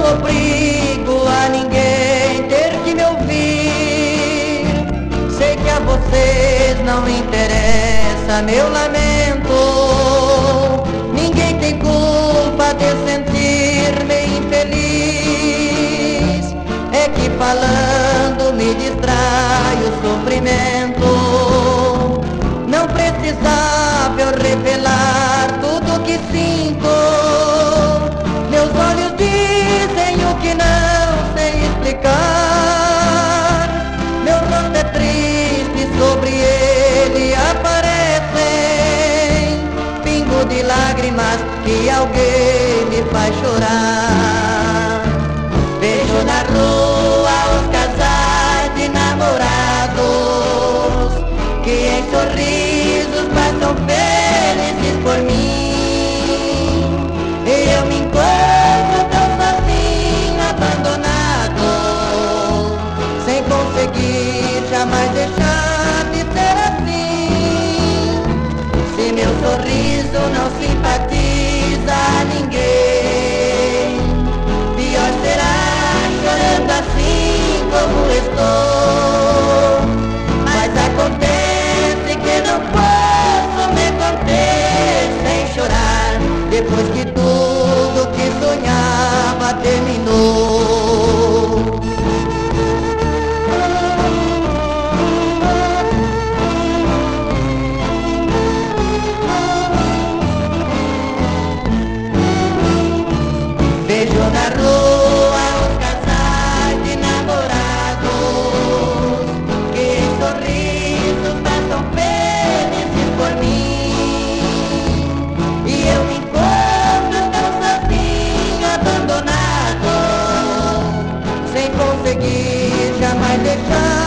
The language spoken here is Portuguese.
não obrigo a ninguém ter que me ouvir. Sei que a vocês não interessa meu lamento. Ninguém tem culpa de sentir-me infeliz. É que falando me distrai o sofrimento. que alguém me faz chorar. nunca más dejar.